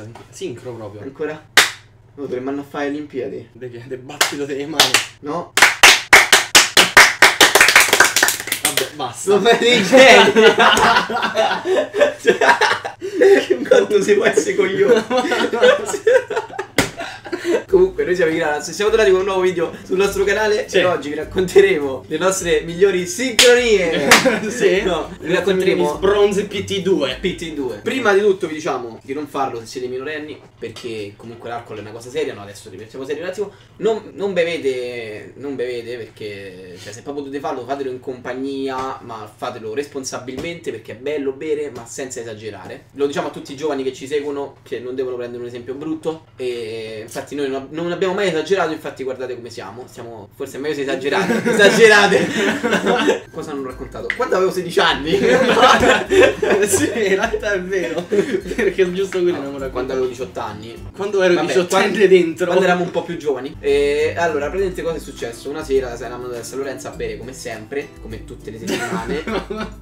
Ammazza, sincro proprio. Ancora? No, dovremmo andare a fare le Olimpiadi. De che? De battito delle mani. No? Vabbè, basta. Non fai dei geni! Cioè, quanto si può essere coglione? Comunque, noi siamo i Granas, siamo tornati con un nuovo video sul nostro canale Sì. e oggi vi racconteremo le nostre migliori sincronie. sì. No, vi racconteremo Bronze PT2. PT2. Prima di tutto vi diciamo di non farlo se siete minorenni, perché comunque l'alcol è una cosa seria, no adesso diventiamo seri un attimo. Non, non bevete, non bevete perché, cioè se proprio dovete farlo fatelo in compagnia, ma fatelo responsabilmente perché è bello bere, ma senza esagerare. Lo diciamo a tutti i giovani che ci seguono, che non devono prendere un esempio brutto. E infatti noi non, non abbiamo mai esagerato, infatti guardate come siamo. Siamo, forse è meglio se esagerate. esagerate. Cosa hanno raccontato? Quando avevo 16 anni. sì, in realtà è vero. Perché giusto quello non me lo quando avevo 18 anni. Quando ero Vabbè, 18 quando- anni dentro. Quando eravamo un po' più giovani. E allora, praticamente cosa è successo? Una sera eravamo da San Lorenzo a bere come sempre, come tutte le settimane.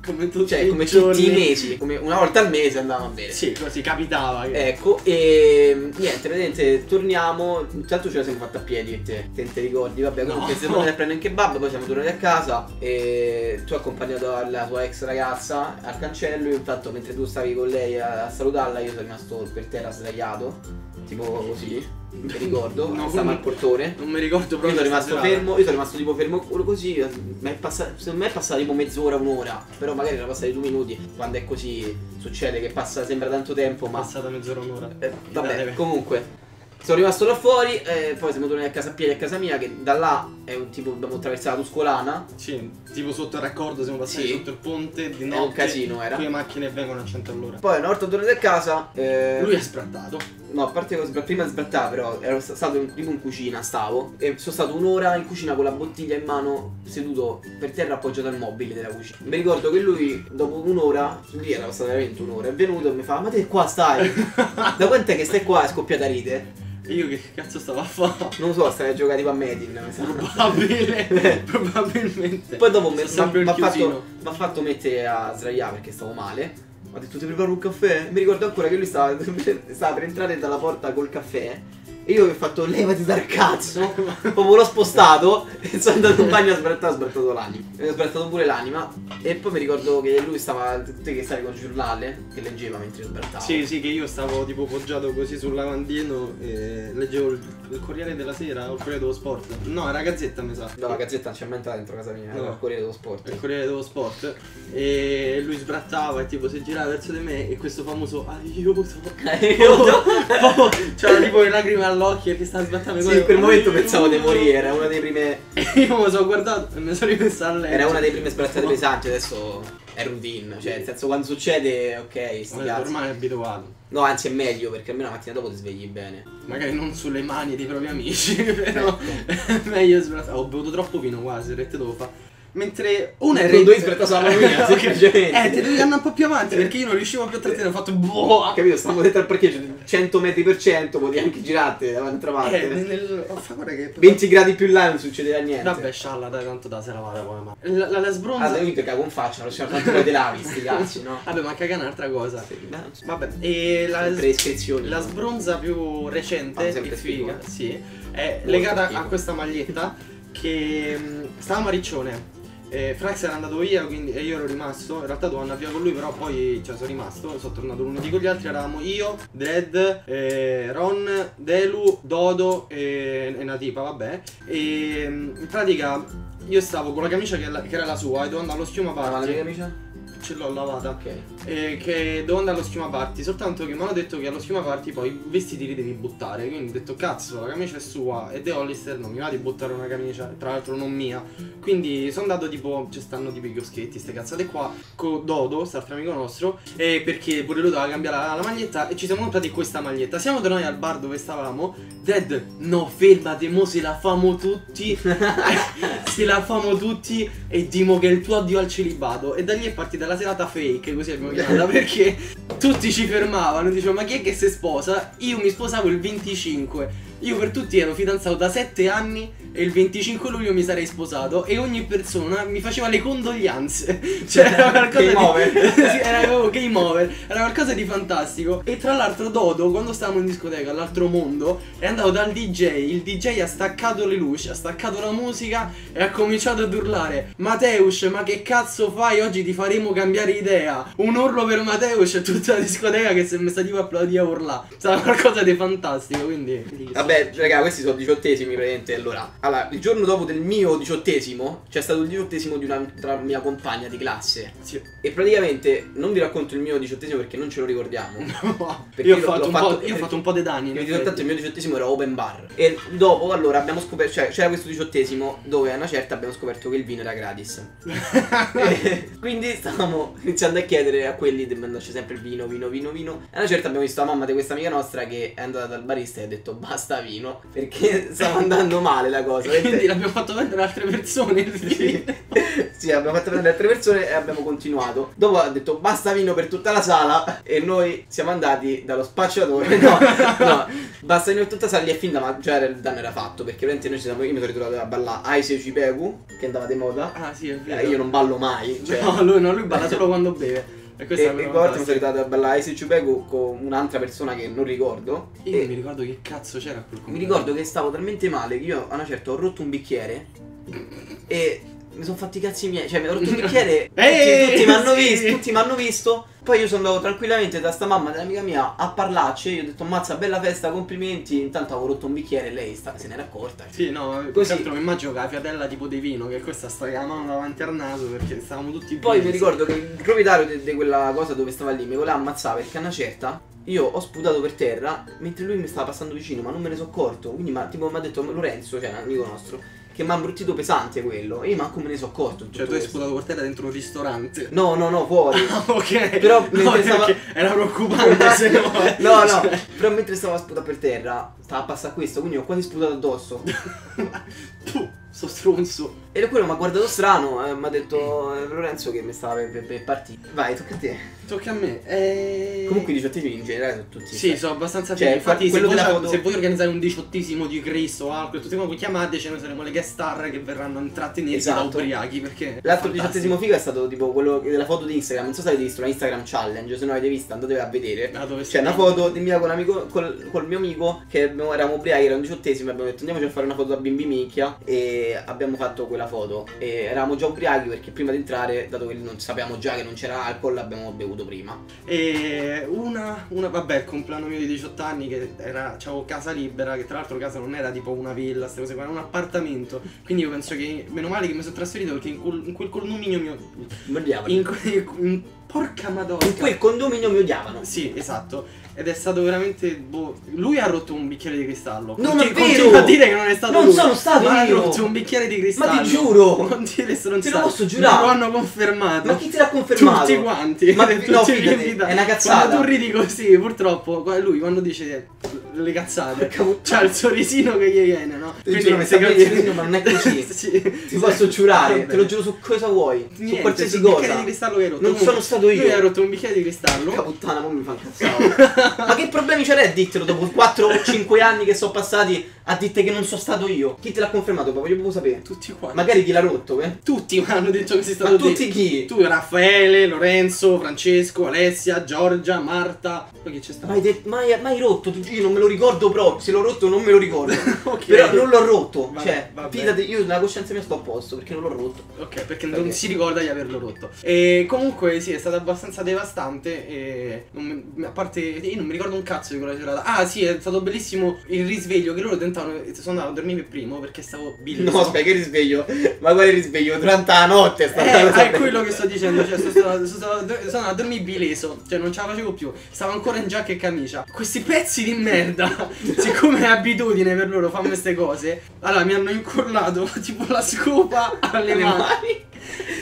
come tutti cioè, come giorni. tutti i mesi. Come una volta al mese andavamo a bere. Sì, così capitava. che- Ecco, e niente, praticamente torniamo. Intanto ce la siamo fatta a piedi, te, te, te ricordi? Vabbè, No. comunque siamo andati a prendere un kebab, poi siamo tornati a casa. E tu accompagnato alla tua ex ragazza al cancello. Io intanto mentre tu stavi con lei a, salutarla, io sono rimasto per terra sdraiato. Tipo così, non mi ricordo. No, come- al portone. Non mi ricordo Io proprio. sono rimasto sta serata. fermo, io sono rimasto tipo fermo così, mi è passato, secondo me è passata tipo mezz'ora, un'ora, però magari era passati due minuti, quando è così succede che passa, sembra tanto tempo, ma Passata mezz'ora un'ora. eh, vabbè, comunque. Sono rimasto là fuori, e poi siamo tornati a casa a piedi a casa mia, che da là è un tipo, abbiamo attraversato la Tuscolana. Sì, tipo sotto il raccordo siamo passati Sì. sotto il ponte di È notte. un casino era. Qui le macchine vengono a 100 all'ora. Poi una volta tornati a casa, eh, Lui è sbrattato. No, a parte che sbra- prima di sbrattare però ero sta- stato in, tipo in cucina, stavo E sono stato un'ora in cucina con la bottiglia in mano Seduto per terra appoggiato al mobile della cucina Mi ricordo che lui dopo un'ora Lì era passata veramente un'ora È venuto e mi fa Ma te qua stai? da quant'è che stai qua? È scoppiata ride E io che cazzo stavo a fare? Non so, stai a giocare tipo a Medin. Probabile. probabilmente. Poi dopo mi ha fatto, fatto mettere a sdraiare perché stavo male ho detto ti preparo un caffè Mi ricordo ancora che lui stava, stava per entrare dalla porta col caffè E io ho fatto levati dal cazzo Proprio l'ho spostato E sono andato in bagno a sbrattare Ho sbrattato l'anima. E ho sbrattato pure l'anima. E poi mi ricordo che lui stava Te che stavi col giornale Che leggeva mentre io sbrattavo. Sì, sì, che io stavo tipo poggiato così sul lavandino e leggevo il, il Corriere della Sera o il Corriere dello Sport. No, era Gazzetta, mi sa. No la gazzetta non c'è mai dentro casa mia Era No. il Corriere dello Sport Il Corriere dello Sport. E lui sbrattava e tipo si girava verso di me e questo famoso aiuto. Aiuto. Oh, C'era tipo le lacrime all'occhio e ti stava sbrattando Sì, in quel momento pensavo di morire Era una dei prime io mi sono guardato e mi sono rimessa a letto. Era una delle prime sbrattate pesanti, adesso è routine. Cioè, nel senso, quando succede, ok, sti Vabbè, cazzi. ormai è abituato. No, anzi, è meglio perché almeno la mattina dopo ti svegli bene. Magari non sulle mani dei propri amici, però è meglio sbrattare. Ho bevuto troppo vino quasi, te devo fare. Mentre una è Tu devi sbrattare sulla rovina, semplicemente. Eh, ti devi andare un po' più avanti perché io non riuscivo più a trattenere, ho fatto boh. Ho capito, stavamo dentro al parcheggio 100 metri per cento, potevi anche girarti dall'altra parte. Eh, nel... oh, fa che 20 gradi più là non succederà niente. Vabbè, scialla, dai, tanto da se la vada poi, ma. La, la, la sbronza. Ah, te cago in faccia, non c'è tanto poi te lavi, sti cazzi, no? Vabbè, ma caga un'altra cosa. Sì, so. Vabbè, e la, la sbronza più recente, Ah, sempre che figa, figo. sì, è Molto legata figo. a questa maglietta che mh, stavamo a Riccione. Eh, Frax era andato via quindi, e io ero rimasto. In realtà dovevo andare via con lui, però poi cioè, sono rimasto. Sono tornato lunedì con gli altri. Eravamo io, Dead, eh, Ron, Delu, Dodo e, e Natipa, vabbè. E in pratica io stavo con la camicia che, la- che era la sua e dovevo andare allo schiuma Ma la party. mia camicia? Ce l'ho lavata. Ok. Eh, che devo andare allo schema party, soltanto che mi hanno detto che allo schema party poi i vestiti li devi buttare. Quindi ho detto cazzo, la camicia è sua e De Hollister non mi va di buttare una camicia, tra l'altro non mia. Quindi sono andato tipo, ci stanno tipo i chioschetti, ste cazzate qua, con Dodo, quest'altro amico nostro, e perché pure lui doveva cambiare la, la maglietta e ci siamo comprati questa maglietta. Siamo tornati al bar dove stavamo. Dead, no, fermate, mo se la famo tutti. se la famo tutti e dimo che il tuo addio al celibato. E da lì è partita la serata fake, così abbiamo chiamata, perché tutti ci fermavano, dicevano ma chi è che si sposa? Io mi sposavo il 25. Io per tutti ero fidanzato da 7 anni e il 25 luglio mi sarei sposato e ogni persona mi faceva le condoglianze. Cioè era qualcosa Game di over. sì, era proprio game over, era qualcosa di fantastico. E tra l'altro Dodo, quando stavamo in discoteca all'altro mondo, è andato dal DJ, il DJ ha staccato le luci, ha staccato la musica e ha cominciato ad urlare "Mateus, ma che cazzo fai? Oggi ti faremo cambiare idea". Un urlo per Mateus e tutta la discoteca che si è messa tipo a applaudire a urlare. Stava qualcosa di fantastico, quindi Vabbè, raga, questi sono diciottesimi praticamente. Allora, allora, il giorno dopo del mio diciottesimo, c'è stato il diciottesimo di un'altra mia compagna di classe. Sì. E praticamente non vi racconto il mio diciottesimo perché non ce lo ricordiamo. Perché io ho fatto, un fatto- po', io ho fatto un po' di danni. in Io effetti. tanto il mio diciottesimo era open bar. E dopo, allora, abbiamo scoperto. Cioè, c'era questo diciottesimo dove a una certa abbiamo scoperto che il vino era gratis. Quindi stavamo iniziando a chiedere a quelli di mandarci sempre il vino, vino, vino, vino. E a una certa abbiamo visto la mamma di questa amica nostra che è andata dal barista e ha detto basta vino. Perché stava andando male la cosa. Quindi l'abbiamo fatto vendere altre persone Sì. Sì, abbiamo fatto prendere altre persone e abbiamo continuato. Dopo ha detto basta vino per tutta la sala e noi siamo andati dallo spacciatore. No, no, basta vino per tutta la sala lì è finta, ma già era- il danno era fatto perché veramente noi ci siamo, io mi sono ritrovato a ballare Aise Cipegu che andava di moda. Ah, sì, è Eh, vero. io non ballo mai, cioè No, lui no, lui balla solo quando beve. E E, questa e volta mi sono ritrovato a ballare Aise Cipegu con un'altra persona che non ricordo. Io e non mi ricordo che cazzo c'era quel mi ricordo che stavo talmente male che io a una certa ho rotto un bicchiere. E mi sono fatti i cazzi miei. Cioè, mi ho rotto un bicchiere. Eh, tutti, tutti mi hanno sì. visto. Tutti mi hanno visto. Poi io sono andato tranquillamente da sta mamma dell'amica mia a parlarci. Io ho detto, mazza, bella festa, complimenti. Intanto avevo rotto un bicchiere e lei sta- se n'era accorta. Sì, no, Così. altro mi immagino che la fiatella tipo di vino, che questa sta la mano davanti al naso perché stavamo tutti Poi mi ricordo che il proprietario di quella cosa dove stava lì mi voleva ammazzare perché a una certa io ho sputato per terra mentre lui mi stava passando vicino, ma non me ne sono accorto. Quindi ma, tipo mi ha detto Lorenzo, cioè un amico nostro, che mi ha imbruttito pesante quello. E io manco me ne sono accorto. Cioè, tu hai sputato per terra dentro un ristorante. No, no, no, fuori. Ah, ok. Però no, mentre stava- era preoccupante se no. no, no, Cioè, però mentre stavo a sputare per terra, stava a passare questo, quindi ho quasi sputato addosso. tu, sto stronzo. E quello mi ha guardato strano, eh, mi ha detto eh, Lorenzo che mi stava per, per, per partire. Vai, tocca a te. Tocca a me. Eh... Comunque i diciottesimi in generale sono tutti. Sì, sono abbastanza Cioè. Infatti, se quello voi, della foto- se vuoi organizzare un diciottesimo di Cristo o altro, tutti quanti chiamateci, noi saremo le guest star che verranno intrattenerti Esatto. da ubriachi. Perché. L'altro diciottesimo figo è stato tipo quello della foto di Instagram. Non so se avete visto la Instagram challenge. Se non l'avete vista, andate a vedere. Ah, dove C'è una foto di mia con amico, col, col mio amico che abbiamo- eravamo ubriachi, era un diciottesimo. Abbiamo detto andiamoci a fare una foto da bimbi minchia. E abbiamo fatto quella foto. E eravamo già ubriachi perché prima di entrare, dato che non sapevamo già che non c'era alcol, abbiamo bevuto prima. E una, una, vabbè, il compleanno mio di 18 anni che era, c'avevo casa libera, che tra l'altro casa non era tipo una villa, queste cose qua, era un appartamento. Quindi io penso che, meno male che mi sono trasferito perché in, quel- in quel condominio mio... Mi odiavano. In, que- in- porca madonna. In quel condominio mi odiavano. Sì, esatto. Ed è stato veramente. Boh, lui ha rotto un bicchiere di cristallo. Non Conti- è vero! continua a dire che non è stato Non lui. sono stato ma io! ha rotto un bicchiere di cristallo. Ma ti giuro! Non dire stronzate. Te lo posso giurare. Me lo hanno confermato. Ma chi te l'ha confermato? Tutti quanti. Ma tutti no, fidati, è una cazzata. Quando tu ridi così, purtroppo, lui quando dice le cazzate, c'ha il sorrisino che gli viene, no? Ti giuro, mi se sta venendo capi- il sorrisino, ma non è così. sì. Ti posso giurare, te lo giuro su cosa vuoi. su Niente, qualsiasi sul bicchiere cosa. di cristallo che hai rotto. Non Comunque, sono stato io. Lui ha rotto un bicchiere di cristallo. Porca puttana, mi fa incazzare. Ma che problemi a dirtelo dopo 4 o 5 anni che sono passati a dirti che non sono stato io? Chi te l'ha confermato? Proprio io volevo sapere. Tutti quanti. Magari chi l'ha rotto, eh? Tutti mi hanno detto che sei Ma stato tutti te. chi? Tu, Raffaele, Lorenzo, Francesco, Alessia, Giorgia, Marta. Poi chi c'è stato? Mai, mai, mai rotto, io non me lo ricordo proprio. Se l'ho rotto non me lo ricordo. Ok. Però non l'ho rotto. Vabbè, cioè, vabbè. fidati, io nella coscienza mia sto a posto perché non l'ho rotto. Ok, perché Perché? non si ricorda di averlo rotto. E comunque sì, è stato abbastanza devastante. E mi- a parte, io non mi ricordo un cazzo di quella serata. Ah, sì, è stato bellissimo il risveglio che loro tentavano. Sono andato a dormire per primo perché stavo bileso. No, aspetta, che risveglio? Ma quale risveglio? Durante la notte Eh, cosa. è quello che sto dicendo, cioè sono, stato, sono, stato sono andato a dormire bileso, cioè non ce la facevo più, stavo ancora in giacca e camicia. Questi pezzi di merda, siccome è abitudine per loro farmi queste cose, allora mi hanno incollato tipo la scopa alle Le mani.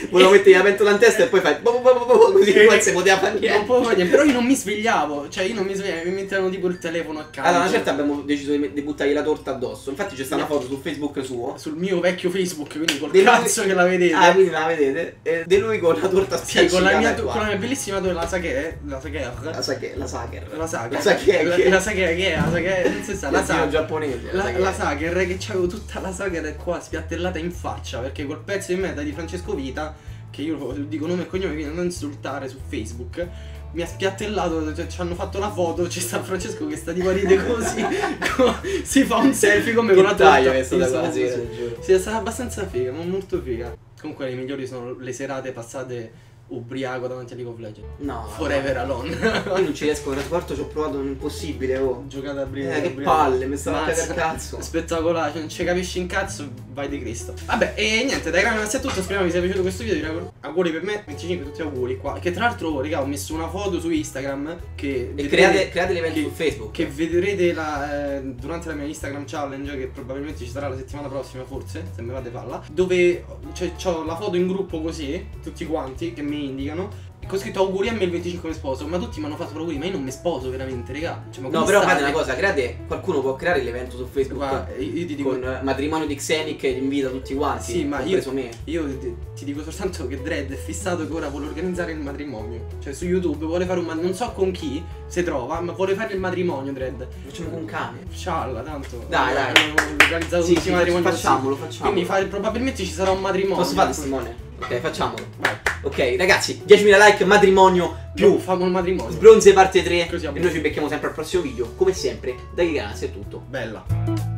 Volevo mettere la pentola in testa e poi fai bo- bo- bo- bo- così E- poi si poteva fare Non niente. potevo fare niente, però io non mi svegliavo, cioè io non mi svegliavo, mi mettevano tipo il telefono accanto. Allora, una certa abbiamo deciso di, di buttargli la torta addosso. Infatti c'è stata una foto su Facebook suo. Sul mio vecchio Facebook, quindi col lui- cazzo che la vedete. Ah, quindi la vedete? E di lui con la torta sì, con la, mia, spiaccicata con la qua. mia bellissima torta, la Sacher, la Sacher. La Sacher. La Sacher. La Sacher. La Sacher. La, che- la Sacher che è? La Sacher, non si sa, la Sacher. giapponese. La, la Sacher che c'avevo tutta la Sacher qua spiattellata in faccia perché quel pezzo di merda di Francesco Vita che io dico nome e cognome viene da insultare su Facebook. Mi ha spiattellato cioè, ci hanno fatto la foto c'è sta Francesco che sta tipo a ride così co- si fa un selfie come con la è stata quella sera, giuro. sì è stata abbastanza figa ma molto figa. Comunque le migliori sono le serate passate ubriaco davanti a League of Legends No. Forever Alone Io non ci riesco, nel quarto ci ho provato un impossibile, oh. giocata a brio Eh, che ubriaco. palle, mi stava a cagare cazzo. Spettacolare, cioè non ci capisci in cazzo, vai di Cristo. Vabbè, e niente, dai grazie a tutti, speriamo vi sia piaciuto questo video. vi Auguri per me, 25 tutti auguri qua. Che tra l'altro, raga, ho messo una foto su Instagram che E vedrete- create, create l'evento su Facebook. che vedrete la, eh, durante la mia Instagram challenge che probabilmente ci sarà la settimana prossima forse se mi fate farla dove cioè, ho la foto in gruppo così tutti quanti che mi indicano e con scritto auguri a me il 25 mi sposo ma tutti mi hanno fatto auguri ma io non mi sposo veramente raga cioè, ma No, però state? fate una cosa, create, qualcuno può creare l'evento su Facebook Guarda, io ti dico con eh, matrimonio di Xenic e invita tutti quanti. Sì, ma io- me. Io ti, ti dico soltanto che Dredd è fissato che ora vuole organizzare il matrimonio. Cioè su YouTube vuole fare un matrimonio. Non so con chi si trova, ma vuole fare il matrimonio Dredd. Facciamo con cane. Scialla, tanto. Dai, dai. Abbiamo organizzato Sì, tutti sì, i matrimoni facciamolo, facciamolo. Quindi fa- probabilmente ci sarà un matrimonio. Posso fare testimone? Ok, facciamolo. Vai. Ok, ragazzi, 10.000 like, matrimonio più Più famo il matrimonio. sbronze parte 3. Così E noi ci becchiamo sempre al prossimo video. Come sempre, da Grazie è tutto. Bella.